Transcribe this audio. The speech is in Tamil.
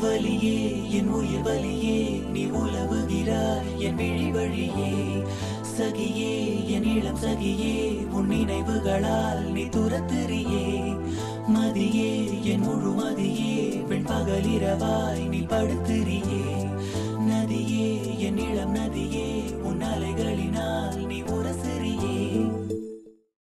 வழியே என் உயிர் வழியே நீ உலவுகிறாய் என் விழி வழியே. சகியே என் இளம் சகியே உன் நினைவுகளால் நீ துரத்துறியே. மதியே என் முழு மதியே பெண் பகலிரவாய் நீ படுத்து